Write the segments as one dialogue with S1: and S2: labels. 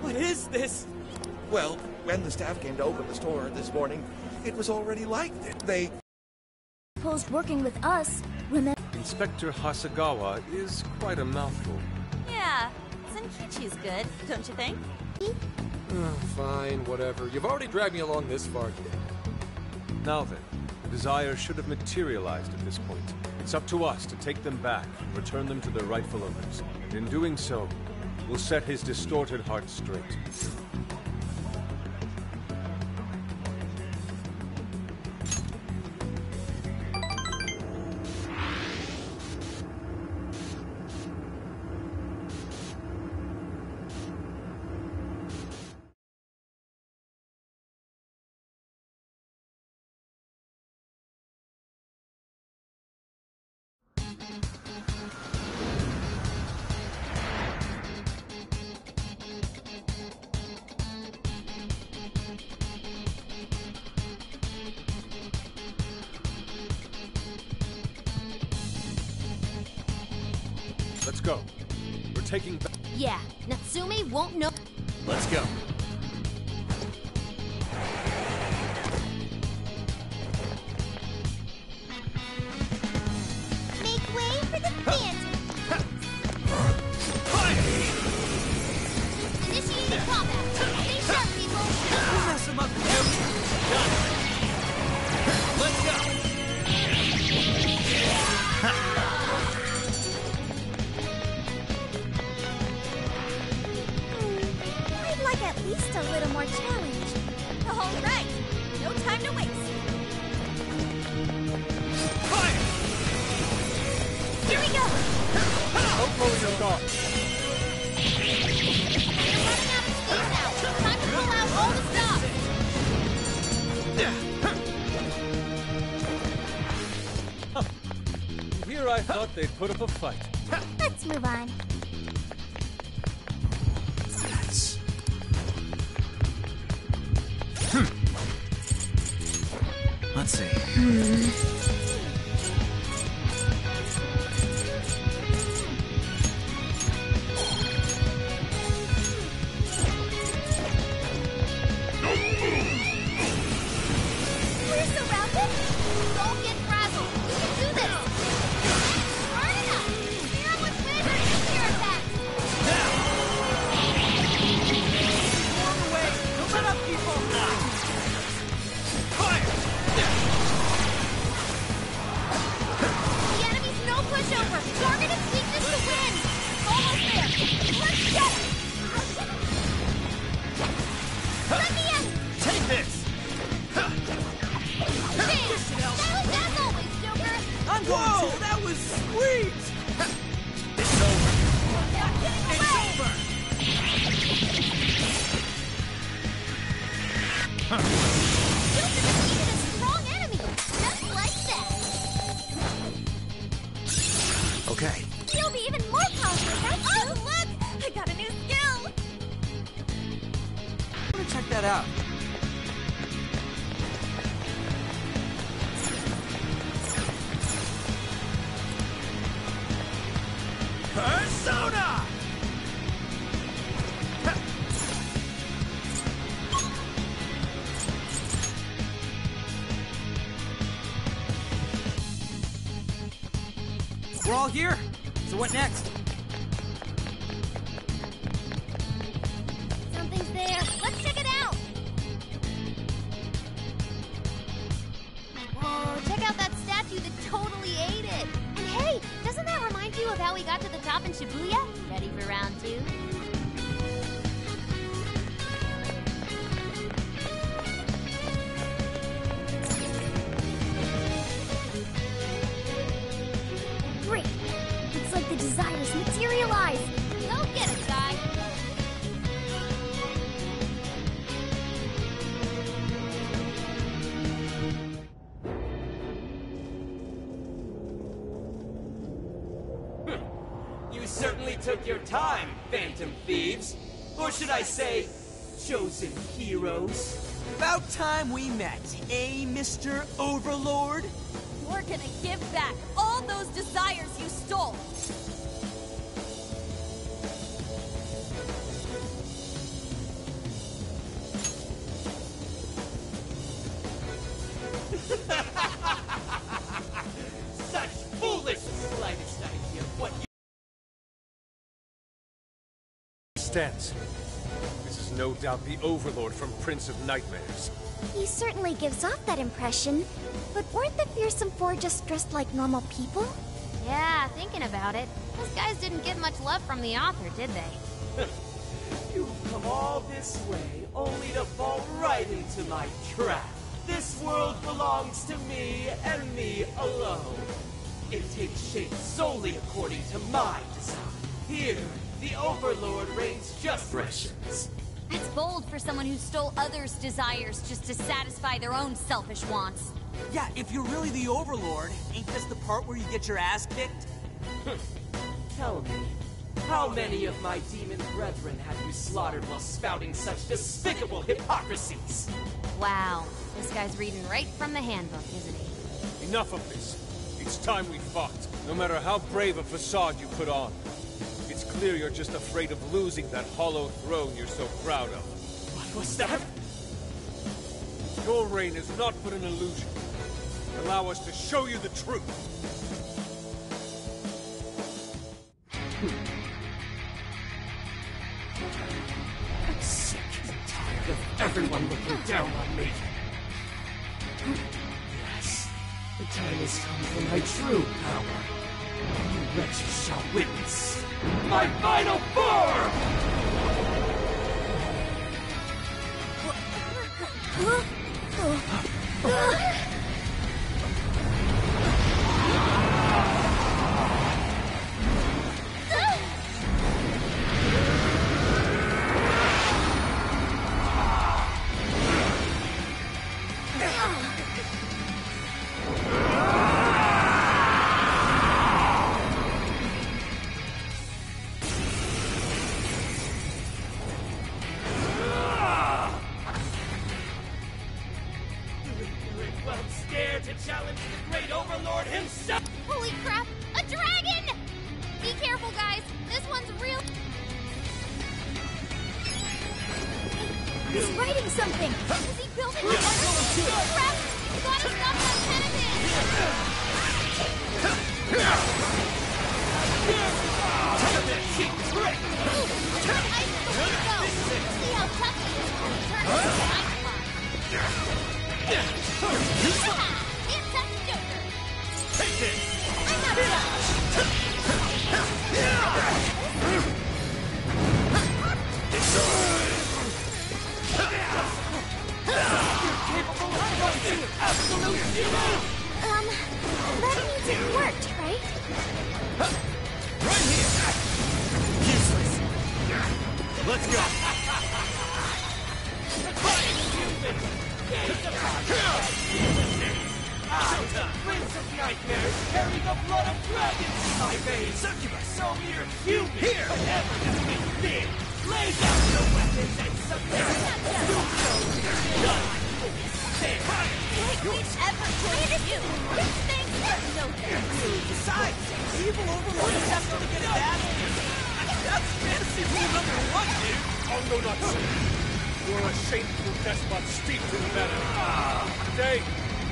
S1: What is this?
S2: Well, when the staff came to open the store this morning, it was already like it. They...
S3: Proposed working with us. Remember?
S4: Inspector Hasegawa is quite a mouthful.
S5: Yeah, Zenkichi's good, don't you think?
S6: Ah, fine, whatever. You've already dragged me along this far today.
S4: Now then, the desire should have materialized at this point. It's up to us to take them back and return them to their rightful owners. And in doing so, we'll set his distorted heart straight. Go. We're taking back.
S3: Yeah, Natsume won't know.
S1: Let's go.
S3: Least a little more challenge.
S5: All right, no time to waste.
S1: Fire!
S5: Here we go.
S4: Don't lower your guard.
S5: We're running out of now. Time to pull out all the stops.
S4: Here I thought they'd put up a fight.
S3: Let's move on.
S1: See. That out. should I say, chosen heroes? About time we met, eh, Mr. Overlord?
S5: We're gonna give back all those desires you stole!
S4: Such foolish slightest idea, what you no doubt the Overlord from Prince of Nightmares.
S3: He certainly gives off that impression. But weren't the Fearsome Four just dressed like normal people?
S1: Yeah, thinking about it, those guys didn't get much love from the author, did they?
S7: You've come all this way only to fall right into my trap. This world belongs to me and me alone. It takes shape solely according to my design. Here, the Overlord reigns just rations.
S5: That's bold for someone who stole others' desires just to satisfy their own selfish wants.
S7: Yeah, if you're really the Overlord, ain't this the part where you get your ass kicked? Tell me, how many of my demon brethren have you slaughtered while spouting such despicable hypocrisies?
S1: Wow, this guy's reading right from the handbook, isn't he?
S4: Enough of this. It's time we fought. No matter how brave a facade you put on. It's clear you're just afraid of losing that hollow throne you're so proud of.
S7: What was that?
S4: Your reign is not but an illusion. Allow us to show you the truth.
S7: I'm sick and tired of everyone looking down on me. Yes, the time has come for my true power. You wretches shall witness my final form!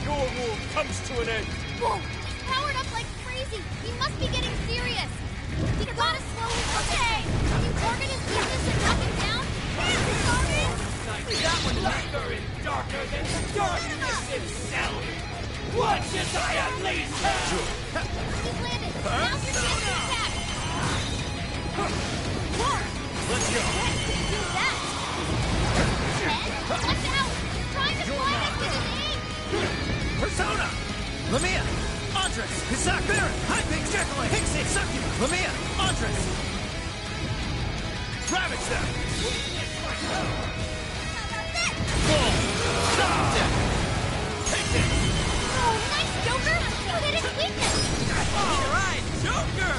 S7: your rule
S4: comes to an end.
S1: Whoa! He's powered up like crazy. He must be getting serious. We gotta slow him. Okay. Can Corbin his business and knock him down? Corbin!
S7: That one blacker and darker than the darkness itself! What should I unleash now?
S1: He's landed. Now's your chance to attack.
S7: Let's go!
S1: Do that. Ted, watch out! He's trying to fly us to the egg.
S8: Persona! Lamia! Andras! Isaac Baron! Hypix! Jekyll! Hixie! Succubus! Lamia! Andras! Ravage them!
S1: Oh, nice, Joker! You hit his weakness.
S7: Alright, Joker!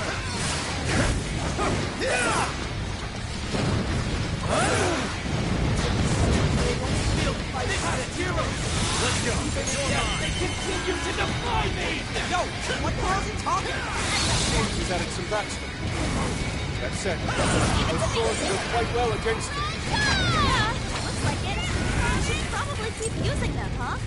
S7: Filled
S4: He's added some backstory. That said, those swords work quite well against him.
S5: Looks like it. We should probably keep using them, huh?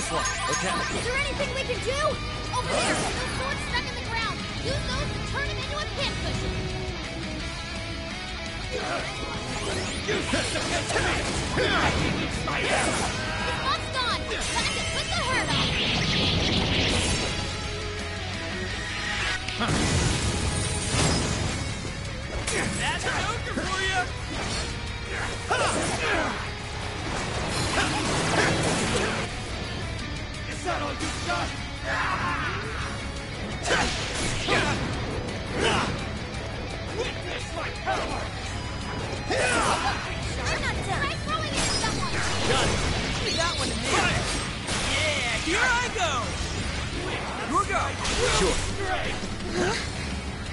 S8: This one. Okay.
S1: Is there anything we can do? Over there! Those swords stuck in the ground! Use those to turn him into a pin cushion! His luck's gone! Time to put the hurt on!
S7: That's an ogre for you! Is got? Witness my power!
S1: I'm not done! Try throwing it at someone!
S7: You got one me! Yeah, here I go! You go!
S8: Sure.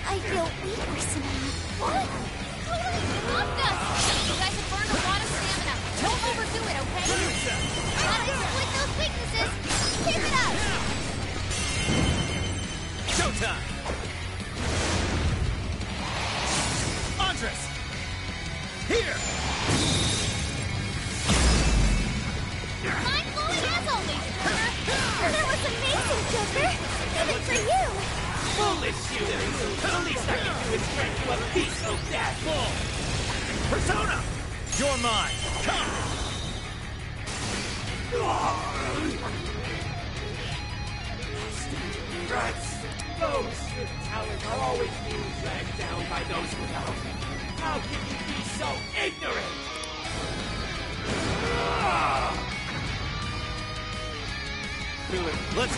S1: I feel weaker somehow. What? Locked us! You guys have burned a lot of stamina. Don't overdo it, okay? Gotta exploit those weaknesses! Keep it up!
S8: Showtime! Andras! Here!
S1: Mind blowing as always, Turner! That was amazing, Joker! Even for you!
S7: Foolish you! The least I can do is grant you a piece of that bull!
S8: Persona! You're mine!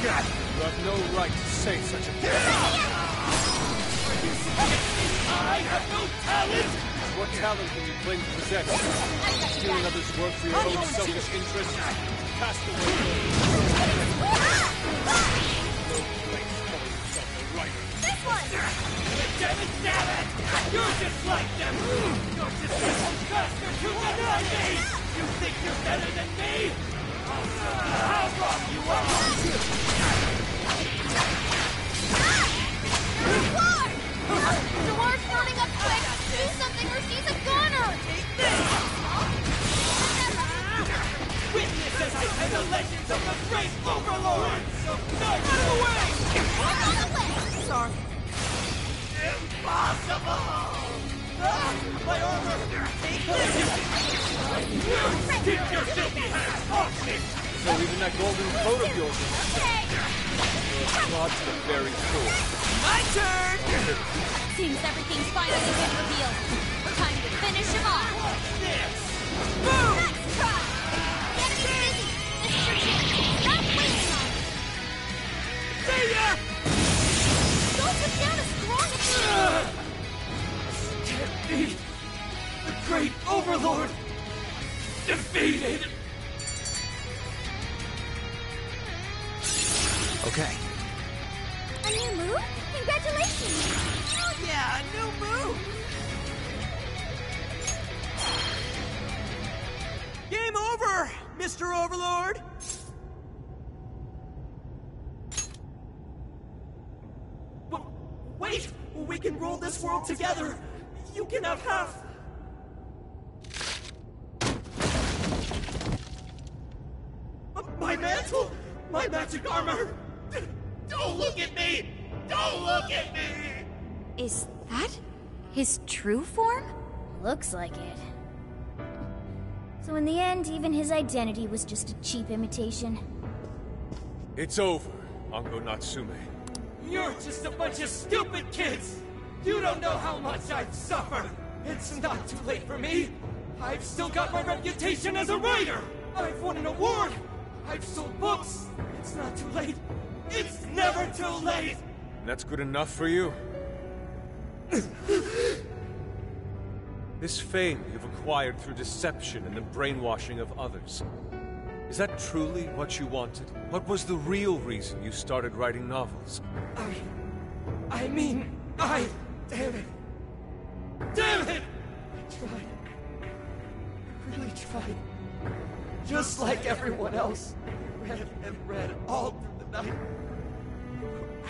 S7: You
S4: have no right to say such a thing.
S7: I have no talent!
S4: What talent can you claim to possess? Stealing others' work for your own selfish interests? Cast away
S7: magic armor! Don't look at me! Don't look at me!
S5: Is that his true form?
S1: Looks like it. So in the end, even his identity was just a cheap imitation.
S4: It's over, Ango Natsume.
S7: You're just a bunch of stupid kids! You don't know how much I've suffered! It's not too late for me! I've still got my reputation as a writer! I've won an award! I've sold books! It's not too late! It's never too late!
S4: That's good enough for you? this fame you've acquired through deception and the brainwashing of others. Is that truly what you wanted? What was the real reason you started writing novels?
S7: I... I mean, I... Damn it! Damn it! I tried. I really tried. Just like everyone else. Read and read all through the night.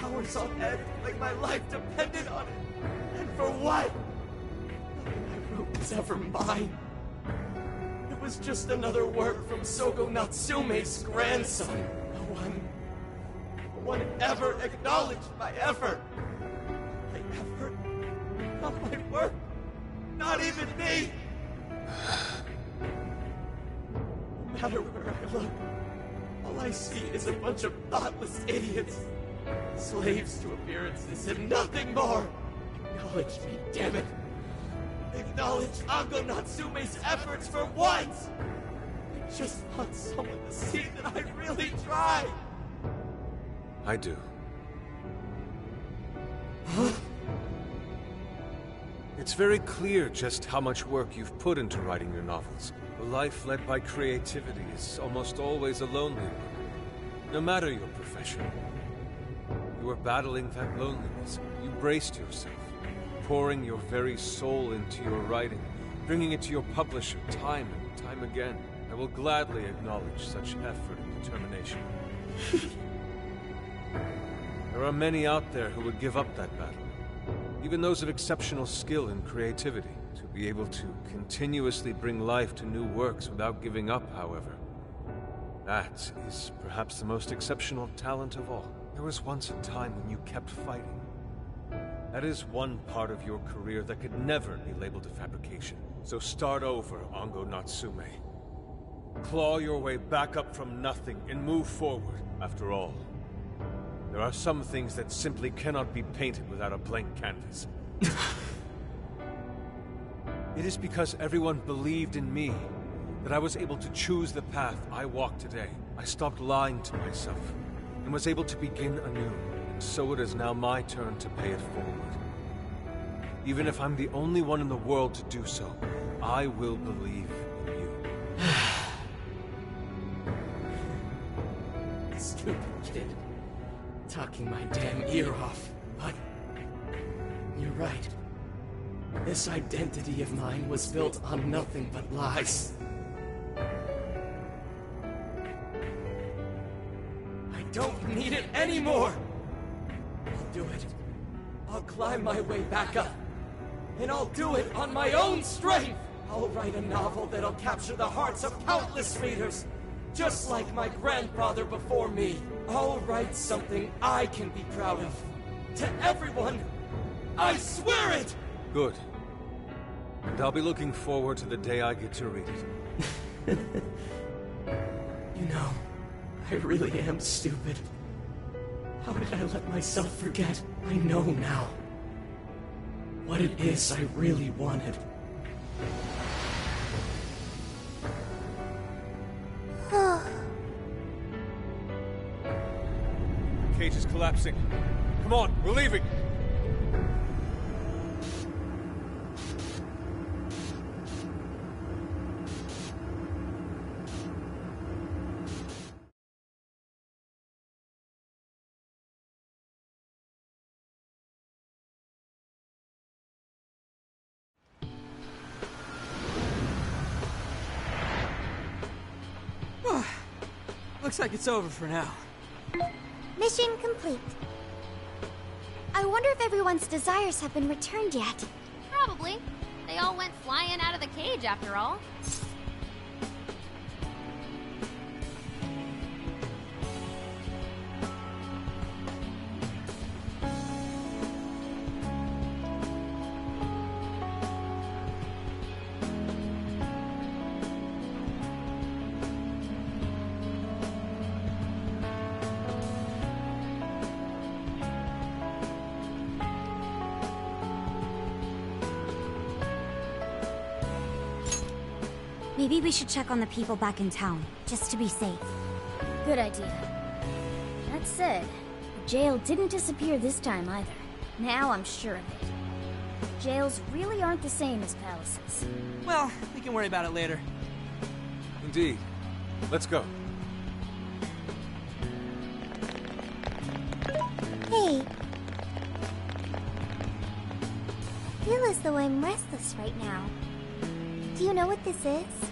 S7: Hours on end, like my life depended on it. And for what? Nothing I wrote was ever mine. It was just another work from Sogo Natsume's grandson. No one, no one ever acknowledged my effort. My effort, not my work, not even me. Is a bunch of thoughtless idiots, slaves to appearances and nothing more. Acknowledge me, damn it. Acknowledge Ango Natsume's efforts for once. I just want someone to see that I really tried.
S4: I do. It's very clear just how much work you've put into writing your novels. A life led by creativity is almost always a lonely one, no matter your profession. You were battling that loneliness. You braced yourself, pouring your very soul into your writing, bringing it to your publisher time and time again. I will gladly acknowledge such effort and determination. there are many out there who would give up that battle, even those of exceptional skill and creativity. To be able to continuously bring life to new works without giving up, however, that is perhaps the most exceptional talent of all. There was once a time when you kept fighting. That is one part of your career that could never be labeled a fabrication. So start over, Ango Natsume. Claw your way back up from nothing and move forward. After all, there are some things that simply cannot be painted without a blank canvas. it is because everyone believed in me that I was able to choose the path I walk today. I stopped lying to myself and was able to begin anew. And so it is now my turn to pay it forward. Even if I'm the only one in the world to do so, I will believe in you.
S7: Stupid kid. Talking my damn ear off. But you're right. This identity of mine was built on nothing but lies. Need it anymore! I'll do it. I'll climb my way back up. And I'll do it on my own strength! I'll write a novel that'll capture the hearts of countless readers, just like my grandfather before me. I'll write something I can be proud of. To everyone, I swear it!
S4: Good. And I'll be looking forward to the day I get to read it.
S7: You know, I really am stupid. How did I let myself forget? I know now. What it is I really wanted.
S4: The cage is collapsing. Come on, we're leaving.
S9: Looks like it's over for now.
S3: Mission complete. I wonder if everyone's desires have been returned yet.
S1: Probably. They all went flying out of the cage after all.
S5: Maybe we should check on the people back in town, just to be safe.
S10: Good idea. That said, the jail didn't disappear this time either. Now I'm sure of it. Jails really aren't the same as palaces.
S9: Well, we can worry about it later.
S4: Indeed. Let's go.
S3: Hey. I feel as though I'm restless right now. Do you know what this is?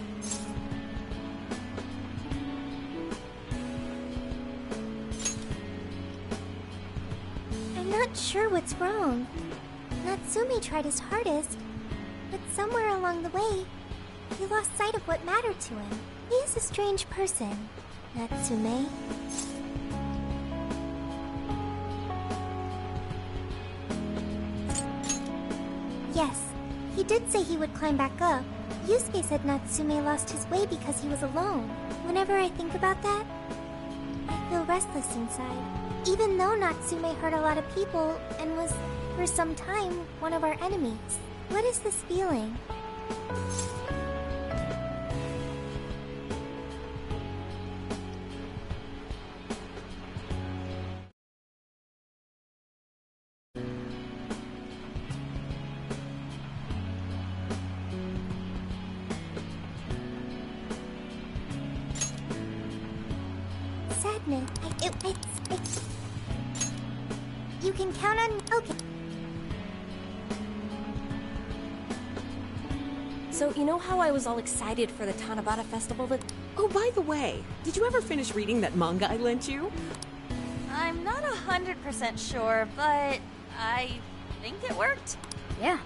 S3: sure what's wrong. Natsume tried his hardest, but somewhere along the way, he lost sight of what mattered to him. He is a strange person, Natsume. Yes, he did say he would climb back up. Yusuke said Natsume lost his way because he was alone. Whenever I think about that, I feel restless inside. Even though Natsume hurt a lot of people and was, for some time, one of our enemies. What is this feeling?
S11: So, you know how I was all excited for the Tanabata festival that.
S12: Oh, by the way, did you ever finish reading that manga I lent you?
S13: I'm not a hundred percent sure, but I think it worked.
S10: Yeah.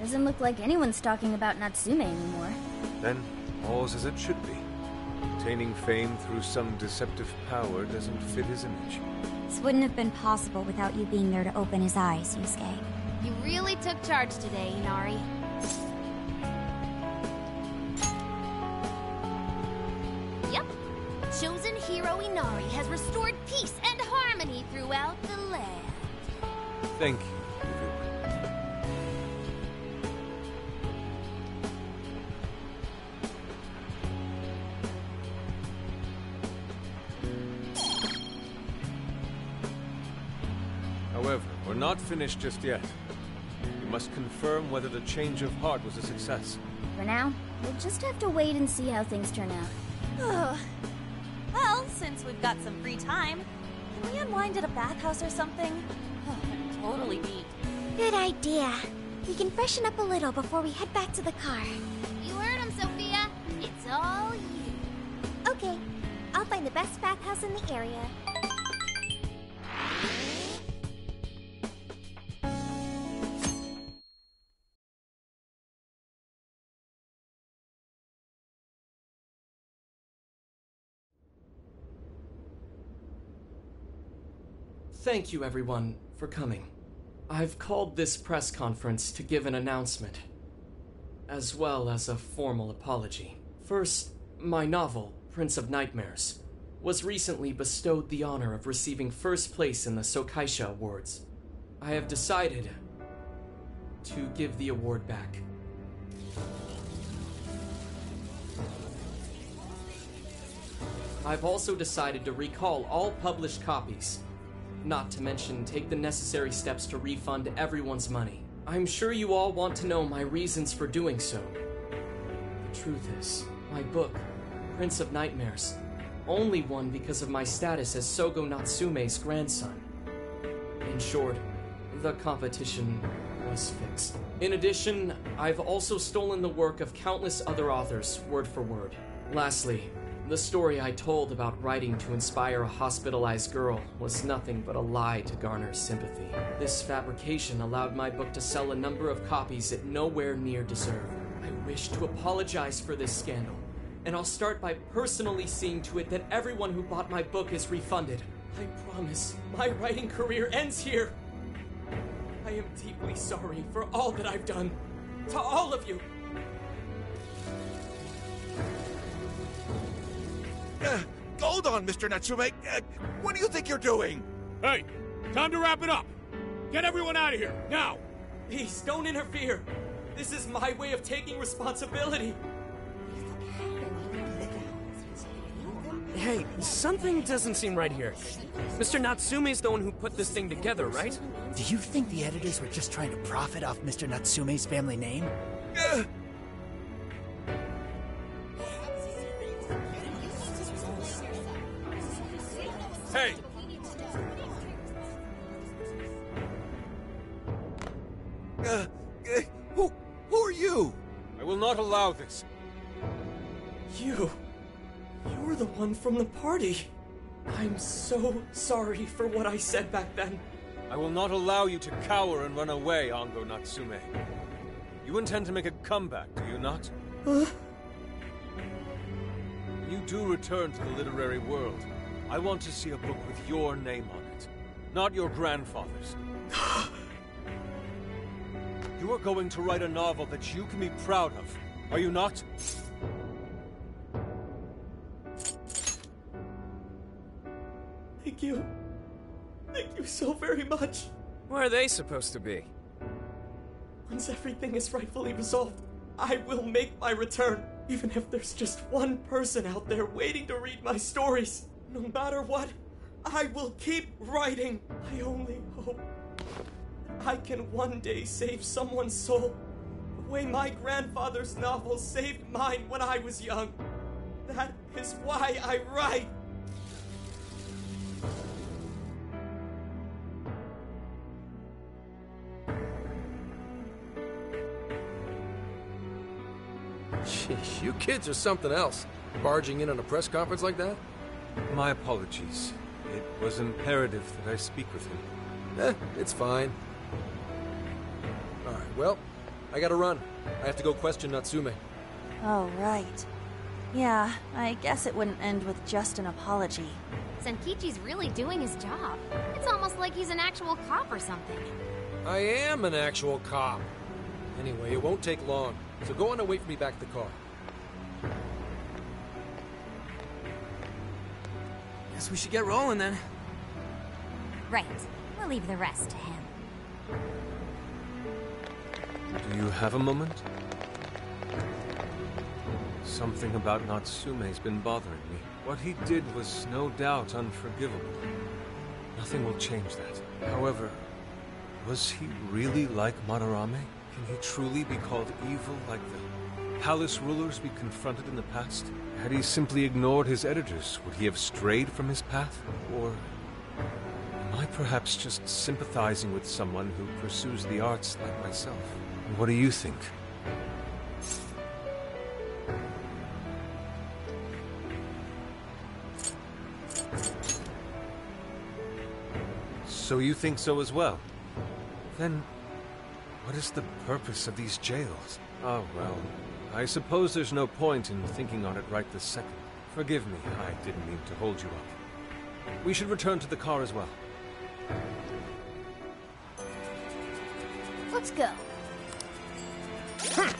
S10: Doesn't look like anyone's talking about Natsume anymore.
S4: Then, all's as it should be. Attaining fame through some deceptive power doesn't fit his image.
S13: This wouldn't have been possible without you being there to open his eyes, Yusuke.
S1: You really took charge today, Inari. Inari has restored peace and harmony throughout the land.
S4: Thank you, Yuvira. However, we're not finished just yet. We must confirm whether the change of heart was a success.
S10: For now, we'll just have to wait and see how things turn out.
S13: Oh, since we've got some free time, can we unwind at a bathhouse or something? totally neat.
S3: Good idea. We can freshen up a little before we head back to the car.
S1: You heard him, Sophia. It's all you.
S3: Okay, I'll find the best bathhouse in the area.
S7: Thank you, everyone, for coming. I've called this press conference to give an announcement, as well as a formal apology. First, my novel, Prince of Nightmares, was recently bestowed the honor of receiving first place in the Sokaisha Awards. I have decided to give the award back. I've also decided to recall all published copies, not to mention take the necessary steps to refund everyone's money. I'm sure you all want to know my reasons for doing so. The truth is, my book, Prince of Nightmares, only won because of my status as Sogo Natsume's grandson. In short, the competition was fixed. In addition, I've also stolen the work of countless other authors, word for word. Lastly, the story I told about writing to inspire a hospitalized girl was nothing but a lie to garner sympathy. This fabrication allowed my book to sell a number of copies it nowhere near deserved. I wish to apologize for this scandal, and I'll start by personally seeing to it that everyone who bought my book is refunded. I promise, my writing career ends here. I am deeply sorry for all that I've done. To all of you,
S2: Uh, hold on, Mr. Natsume. Uh, what do you think you're doing?
S14: Hey, time to wrap it up. Get everyone out of here, now!
S7: Please, don't interfere. This is my way of taking responsibility.
S15: Hey, something doesn't seem right here. Mr. Natsume's the one who put this thing together, right?
S16: Do you think the editors were just trying to profit off Mr. Natsume's family name?
S2: Uh,
S14: Hey!
S2: uh, uh, who, who are you?
S4: I will not allow this.
S7: You. You're the one from the party. I'm so sorry for what I said back then.
S4: I will not allow you to cower and run away, Ango Natsume. You intend to make a comeback, do you not?
S7: Huh?
S4: When you do return to the literary world, I want to see a book with your name on it, not your grandfather's. You are going to write a novel that you can be proud of, are you not?
S7: Thank you. Thank you so very much.
S17: Where are they supposed to be?
S7: Once everything is rightfully resolved, I will make my return, even if there's just one person out there waiting to read my stories. No matter what, I will keep writing. I only hope I can one day save someone's soul the way my grandfather's novel saved mine when I was young. That is why I write.
S6: Sheesh, you kids are something else. Barging in on a press conference like that?
S4: My apologies. It was imperative that I speak with him.
S6: Eh, it's fine. Alright, well, I gotta run. I have to go question Natsume.
S13: Oh, right. Yeah, I guess it wouldn't end with just an apology.
S1: Zenkichi's really doing his job. It's almost like he's an actual cop or something.
S6: I am an actual cop. Anyway, it won't take long, so go on and wait for me back at the car.
S9: Guess we should get rolling then.
S1: Right. We'll leave the rest to him.
S4: Do you have a moment? Something about Natsume's been bothering me. What he did was no doubt unforgivable. Nothing will change that. However, was he really like Madarame? Can he truly be called evil like the palace rulers we confronted in the past? Had he simply ignored his editors, would he have strayed from his path? Or am I perhaps just sympathizing with someone who pursues the arts like myself? What do you think? So you think so as well? Then, what is the purpose of these jails? Oh, well, I suppose there's no point in thinking on it right this second. Forgive me, I didn't mean to hold you up. We should return to the car as well.
S10: Let's go.
S18: Huh.